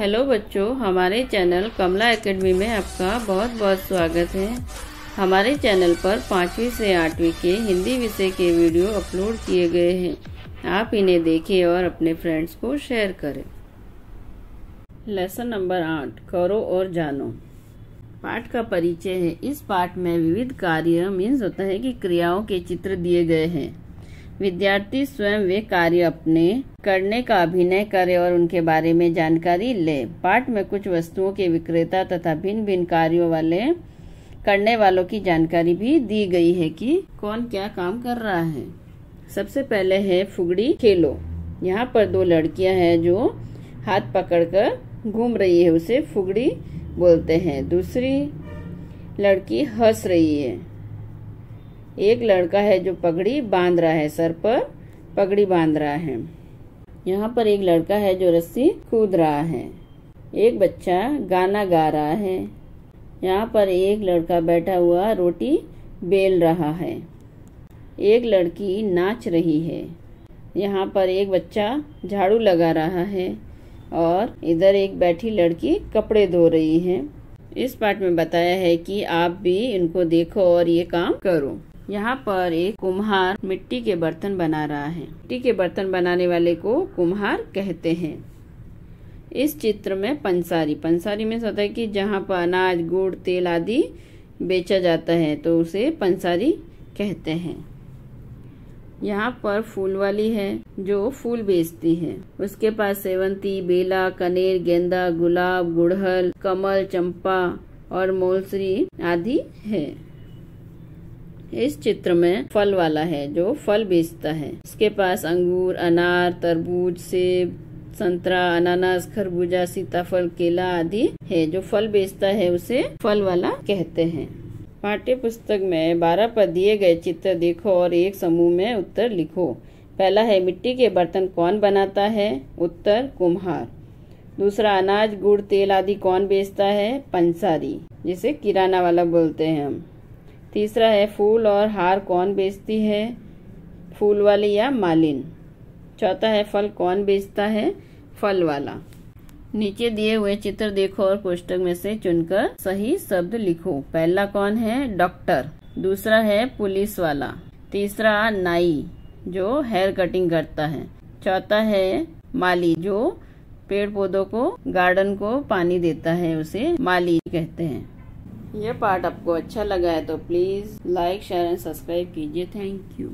Hello बच्चों, हमारे channel कमला academy में आपका बहुत बहुत स्वागत है। हमारे चैनल पर पाँचवीं से आठवीं के हिंदी विषय के वीडियो अपलोड किए गए हैं। आप इन्हें देखें और अपने फ्रेंड्स को शेयर करें। लेसन नंबर आठ, करो और जानो। पाठ का परिचय है। इस पाठ में विविध कार्य मीन्स होता है कि क्रियाओं के चित्र दिए गए हैं। विद्यार्थी स्वयं वे कार्य अपने करने का अभिनय करे और उनके बारे में जानकारी ले। पाठ में कुछ वस्तुओं के विक्रेता तथा भिन्न भिन्न कार्यों वाले करने वालों की जानकारी भी दी गई है कि कौन क्या काम कर रहा है। सबसे पहले है फुगड़ी खेलो। यहाँ पर दो लड़कियाँ हैं जो हाथ पकड़कर घूम रही है, उसे फुगड़ी बोलते हैं। दूसरी लड़की हंस रही है। एक लड़का है जो पगड़ी बाँध रहा है, सर पर पगड़ी बाँध रहा है। यहाँ पर एक लड़का है जो रस्सी कूद रहा है। एक बच्चा गाना गा रहा है। यहाँ पर एक लड़का बैठा हुआ रोटी बेल रहा है। एक लड़की नाच रही है। यहाँ पर एक बच्चा झाड़ू लगा रहा है और इधर एक बैठी लड़की कपड़े धो रही है। इस पार्ट में बताया है कि आप भी इनको देखो और ये काम करो। यहाँ पर एक कुम्हार मिट्टी के बर्तन बना रहा है। मिट्टी के बर्तन बनाने वाले को कुम्हार कहते हैं। इस चित्र में पंसारी। पंसारी में होता है कि जहाँ पर अनाज, गुड़, तेल आदि बेचा जाता है तो उसे पंसारी कहते हैं। यहाँ पर फूल वाली है जो फूल बेचती है। उसके पास सेवंती, बेला, कनेर, गेंदा, गुलाब, गुड़हल, कमल, चंपा और मोलसरी आदि है। इस चित्र में फल वाला है जो फल बेचता है। इसके पास अंगूर, अनार, तरबूज, सेब, संतरा, अनानास, खरबूजा, सीताफल, केला आदि है। जो फल बेचता है उसे फल वाला कहते हैं। पाठ्य पुस्तक में बारह पर दिए गए चित्र देखो और एक समूह में उत्तर लिखो। पहला है, मिट्टी के बर्तन कौन बनाता है? उत्तर, कुम्हार। दूसरा, अनाज, गुड़, तेल आदि कौन बेचता है? पंसारी, जिसे किराना वाला बोलते हैं हम। तीसरा है, फूल और हार कौन बेचती है? फूल वाली या मालिन? चौथा है, फल कौन बेचता है? फल वाला। नीचे दिए हुए चित्र देखो और पुस्तक में से चुनकर सही शब्द लिखो। पहला कौन है? डॉक्टर। दूसरा है, पुलिस वाला। तीसरा, नाई, जो हेयर कटिंग करता है। चौथा है, माली, जो पेड़ पौधों को, गार्डन को पानी देता है, उसे माली कहते हैं। यह पार्ट आपको अच्छा लगा है तो please like, share and subscribe कीजिए। Thank you.